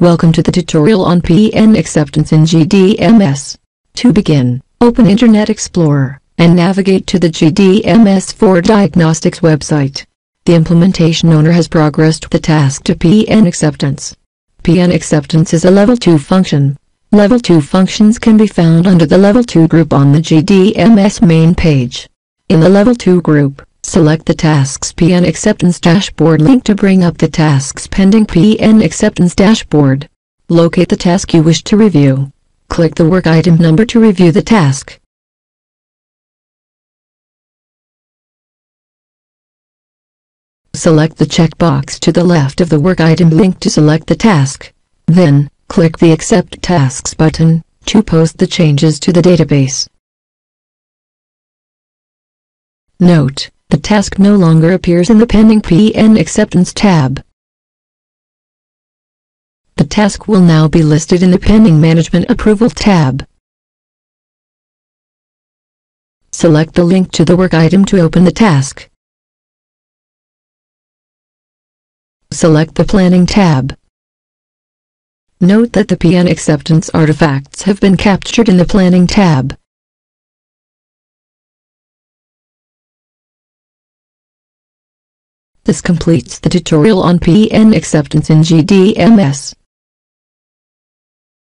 Welcome to the tutorial on PN acceptance in GDMS. To begin, open Internet Explorer and navigate to the GDMS4 Diagnostics website. The implementation owner has progressed the task to PN acceptance. PN acceptance is a level 2 function. Level 2 functions can be found under the level 2 group on the GDMS main page. In the level 2 group, Select the Tasks PN Acceptance Dashboard link to bring up the Tasks Pending PN Acceptance Dashboard. Locate the task you wish to review. Click the work item number to review the task. Select the checkbox to the left of the work item link to select the task. Then, click the Accept Tasks button to post the changes to the database. Note, the task no longer appears in the Pending PN Acceptance tab. The task will now be listed in the Pending Management Approval tab. Select the link to the work item to open the task. Select the Planning tab. Note that the PN acceptance artifacts have been captured in the Planning tab. This completes the tutorial on PN acceptance in GDMS.